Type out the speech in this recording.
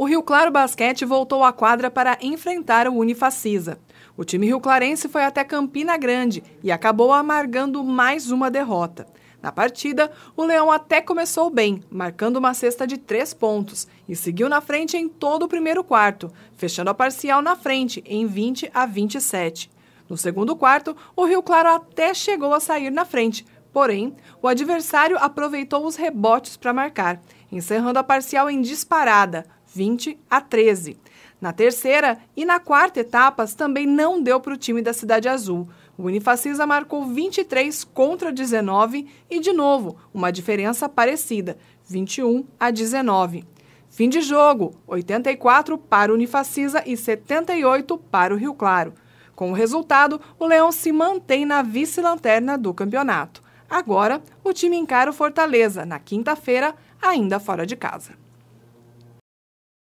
O Rio Claro Basquete voltou à quadra para enfrentar o Unifacisa. O time rio-clarense foi até Campina Grande e acabou amargando mais uma derrota. Na partida, o Leão até começou bem, marcando uma cesta de três pontos e seguiu na frente em todo o primeiro quarto, fechando a parcial na frente em 20 a 27. No segundo quarto, o Rio Claro até chegou a sair na frente, porém, o adversário aproveitou os rebotes para marcar, encerrando a parcial em disparada, 20 a 13. Na terceira e na quarta etapas também não deu para o time da Cidade Azul. O Unifacisa marcou 23 contra 19 e, de novo, uma diferença parecida, 21 a 19. Fim de jogo, 84 para o Unifacisa e 78 para o Rio Claro. Com o resultado, o Leão se mantém na vice-lanterna do campeonato. Agora, o time encara o Fortaleza, na quinta-feira, ainda fora de casa.